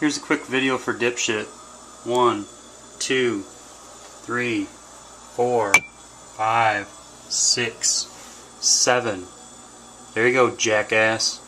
Here's a quick video for dipshit. One, two, three, four, five, six, seven. There you go, jackass.